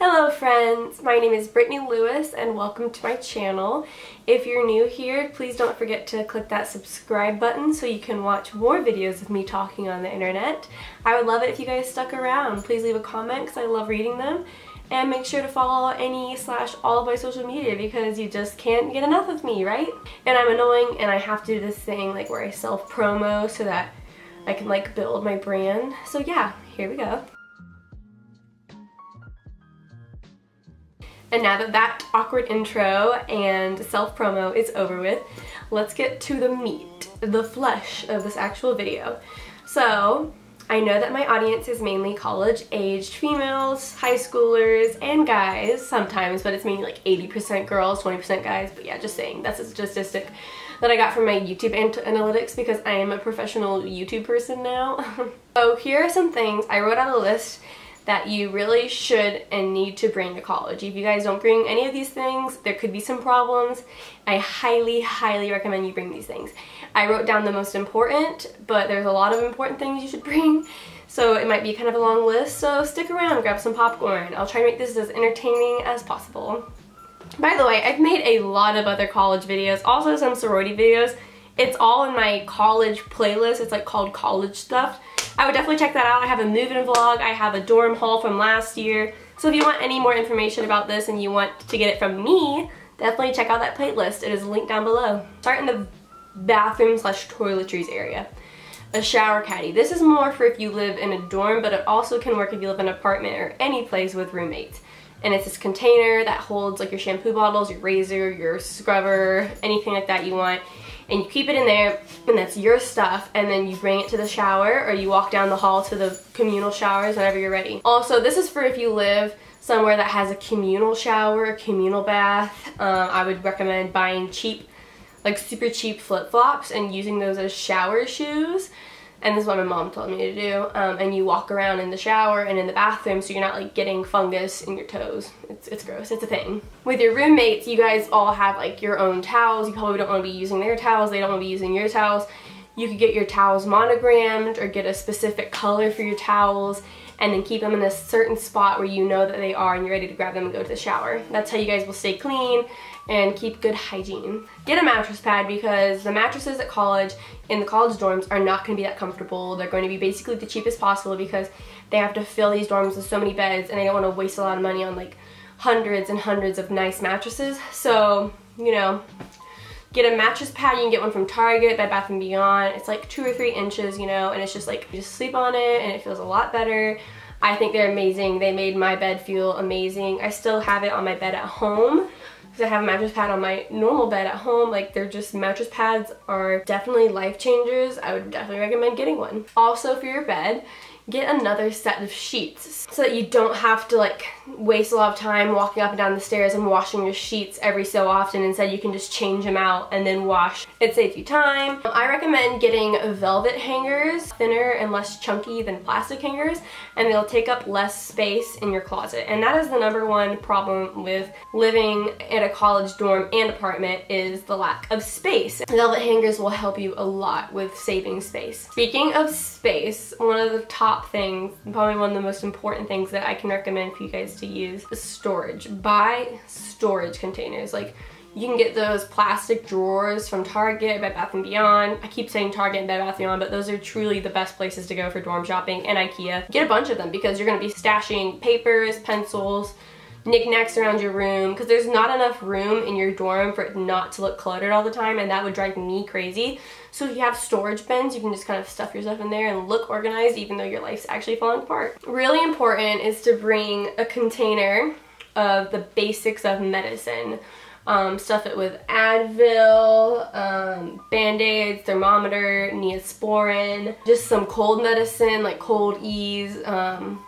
Hello friends, my name is Brittany Lewis and welcome to my channel. If you're new here, please don't forget to click that subscribe button so you can watch more videos of me talking on the internet. I would love it if you guys stuck around. Please leave a comment because I love reading them. And make sure to follow any slash all of my social media because you just can't get enough of me, right? And I'm annoying and I have to do this thing like where I self-promo so that I can like build my brand. So yeah, here we go. And now that that awkward intro and self-promo is over with, let's get to the meat, the flesh of this actual video. So, I know that my audience is mainly college-aged females, high schoolers, and guys sometimes, but it's mainly like 80% girls, 20% guys, but yeah, just saying, that's a statistic that I got from my YouTube analytics because I am a professional YouTube person now. so here are some things, I wrote out a list that you really should and need to bring to college. If you guys don't bring any of these things, there could be some problems. I highly, highly recommend you bring these things. I wrote down the most important, but there's a lot of important things you should bring. So it might be kind of a long list, so stick around, grab some popcorn. I'll try to make this as entertaining as possible. By the way, I've made a lot of other college videos, also some sorority videos. It's all in my college playlist. It's like called college stuff. I would definitely check that out. I have a move-in vlog. I have a dorm haul from last year. So if you want any more information about this and you want to get it from me, definitely check out that playlist. It is linked down below. Start in the bathroom slash toiletries area. A shower caddy. This is more for if you live in a dorm, but it also can work if you live in an apartment or any place with roommates. And it's this container that holds like your shampoo bottles, your razor, your scrubber, anything like that you want and you keep it in there and that's your stuff and then you bring it to the shower or you walk down the hall to the communal showers whenever you're ready. Also, this is for if you live somewhere that has a communal shower, a communal bath. Um, I would recommend buying cheap, like super cheap flip-flops and using those as shower shoes and this is what my mom told me to do. Um, and you walk around in the shower and in the bathroom so you're not like getting fungus in your toes. It's, it's gross. It's a thing. With your roommates you guys all have like your own towels. You probably don't want to be using their towels. They don't want to be using your towels. You could get your towels monogrammed or get a specific color for your towels and then keep them in a certain spot where you know that they are and you're ready to grab them and go to the shower. That's how you guys will stay clean and keep good hygiene. Get a mattress pad because the mattresses at college in the college dorms are not going to be that comfortable. They're going to be basically the cheapest possible because they have to fill these dorms with so many beds and they don't want to waste a lot of money on like hundreds and hundreds of nice mattresses. So, you know, get a mattress pad. You can get one from Target, Bed Bath & Beyond. It's like two or three inches, you know, and it's just like, you just sleep on it and it feels a lot better. I think they're amazing. They made my bed feel amazing. I still have it on my bed at home because I have a mattress pad on my normal bed at home. Like they're just mattress pads are definitely life changers. I would definitely recommend getting one. Also for your bed, get another set of sheets so that you don't have to like waste a lot of time walking up and down the stairs and washing your sheets every so often. Instead, you can just change them out and then wash. It saves you time. I recommend getting velvet hangers, thinner and less chunky than plastic hangers, and they'll take up less space in your closet. And that is the number one problem with living at a college dorm and apartment is the lack of space. Velvet hangers will help you a lot with saving space. Speaking of space, one of the top top things, probably one of the most important things that I can recommend for you guys to use is storage. Buy storage containers. Like you can get those plastic drawers from Target, Bed Bath & Beyond. I keep saying Target and Bed Bath & Beyond, but those are truly the best places to go for dorm shopping and Ikea. Get a bunch of them because you're gonna be stashing papers, pencils, knickknacks around your room because there's not enough room in your dorm for it not to look cluttered all the time and that would drive me crazy. So if you have storage bins, you can just kind of stuff your stuff in there and look organized even though your life's actually falling apart. Really important is to bring a container of the basics of medicine. Um, stuff it with Advil, um, Band-Aids, thermometer, Neosporin, just some cold medicine like Cold-EEZE, um,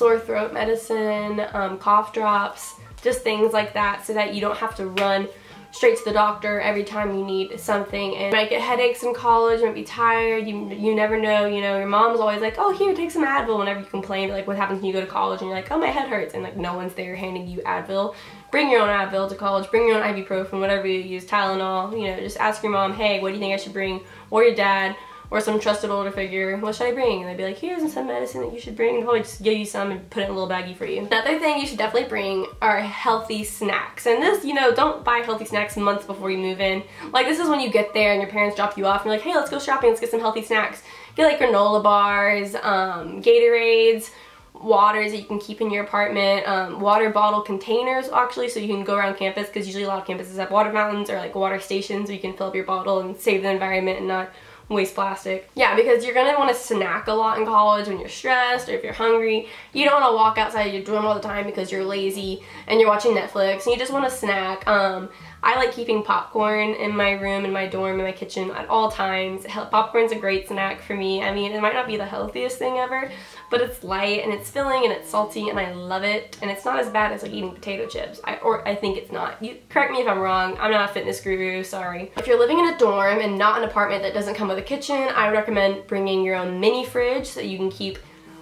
sore throat medicine, um, cough drops, just things like that so that you don't have to run straight to the doctor every time you need something and you might get headaches in college, you might be tired, you, you never know, you know, your mom's always like, oh here, take some Advil whenever you complain, like what happens when you go to college and you're like, oh my head hurts and like no one's there handing you Advil. Bring your own Advil to college, bring your own ibuprofen, whatever you use, Tylenol, you know, just ask your mom, hey, what do you think I should bring, or your dad, or some trusted older figure, what should I bring? And they'd be like, here's some medicine that you should bring. And probably just give you some and put it in a little baggie for you. Another thing you should definitely bring are healthy snacks. And this, you know, don't buy healthy snacks months before you move in. Like this is when you get there and your parents drop you off and you're like, hey, let's go shopping, let's get some healthy snacks. Get like granola bars, um, Gatorades, waters that you can keep in your apartment, um, water bottle containers actually so you can go around campus because usually a lot of campuses have water fountains or like water stations where you can fill up your bottle and save the environment and not waste plastic. Yeah, because you're gonna wanna snack a lot in college when you're stressed or if you're hungry. You don't wanna walk outside your dorm all the time because you're lazy and you're watching Netflix and you just wanna snack. Um, I like keeping popcorn in my room, in my dorm, in my kitchen at all times. Popcorn's a great snack for me. I mean, it might not be the healthiest thing ever, but it's light and it's filling and it's salty and I love it. And it's not as bad as like eating potato chips. I, or I think it's not. You correct me if I'm wrong. I'm not a fitness guru, sorry. If you're living in a dorm and not an apartment that doesn't come with a kitchen, I would recommend bringing your own mini fridge so you can keep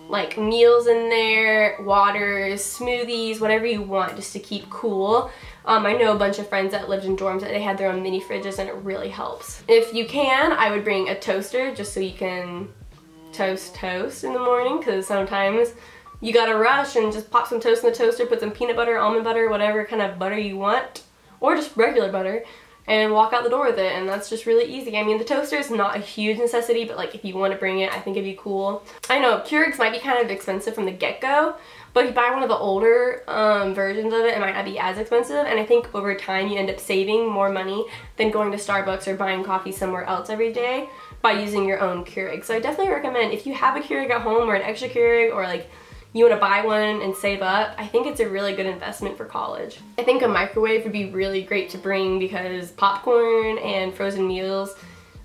like meals in there, waters, smoothies, whatever you want just to keep cool. Um, I know a bunch of friends that lived in dorms that they had their own mini fridges and it really helps. If you can, I would bring a toaster just so you can toast toast in the morning because sometimes you gotta rush and just pop some toast in the toaster, put some peanut butter, almond butter, whatever kind of butter you want, or just regular butter, and walk out the door with it and that's just really easy. I mean the toaster is not a huge necessity but like if you want to bring it I think it'd be cool. I know Keurigs might be kind of expensive from the get-go but if you buy one of the older um, versions of it, it might not be as expensive. And I think over time you end up saving more money than going to Starbucks or buying coffee somewhere else every day by using your own Keurig. So I definitely recommend if you have a Keurig at home or an extra Keurig or like you want to buy one and save up, I think it's a really good investment for college. I think a microwave would be really great to bring because popcorn and frozen meals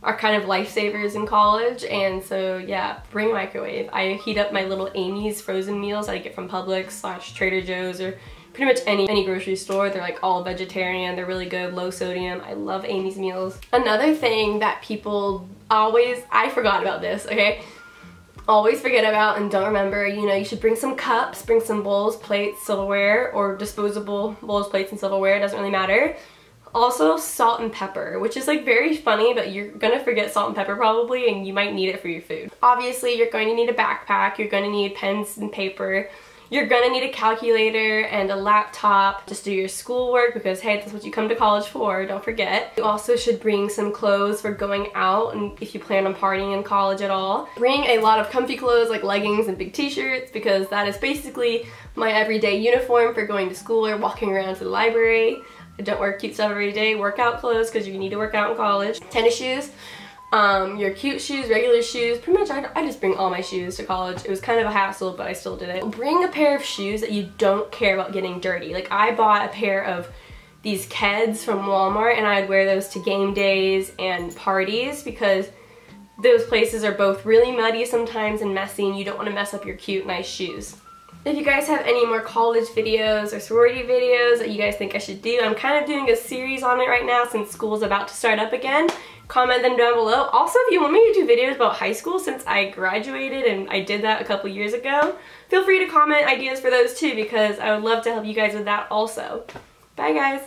are kind of lifesavers in college and so yeah bring a microwave. I heat up my little Amy's frozen meals I get from Publix slash Trader Joe's or pretty much any any grocery store. They're like all vegetarian. They're really good low sodium. I love Amy's meals. Another thing that people always I forgot about this okay always forget about and don't remember you know you should bring some cups bring some bowls plates silverware or disposable bowls plates and silverware it doesn't really matter also salt and pepper, which is like very funny, but you're gonna forget salt and pepper probably and you might need it for your food. Obviously, you're going to need a backpack, you're gonna need pens and paper, you're gonna need a calculator and a laptop just do your schoolwork because hey, that's what you come to college for, don't forget. You also should bring some clothes for going out and if you plan on partying in college at all. Bring a lot of comfy clothes like leggings and big t-shirts because that is basically my everyday uniform for going to school or walking around to the library. I don't wear cute stuff every day. Workout clothes because you need to work out in college. Tennis shoes. Um, your cute shoes, regular shoes. Pretty much I, I just bring all my shoes to college. It was kind of a hassle, but I still did it. Bring a pair of shoes that you don't care about getting dirty. Like I bought a pair of these Keds from Walmart and I'd wear those to game days and parties because those places are both really muddy sometimes and messy and you don't want to mess up your cute, nice shoes. If you guys have any more college videos or sorority videos that you guys think I should do, I'm kind of doing a series on it right now since school's about to start up again. Comment them down below. Also, if you want me to do videos about high school since I graduated and I did that a couple years ago, feel free to comment ideas for those too because I would love to help you guys with that also. Bye guys!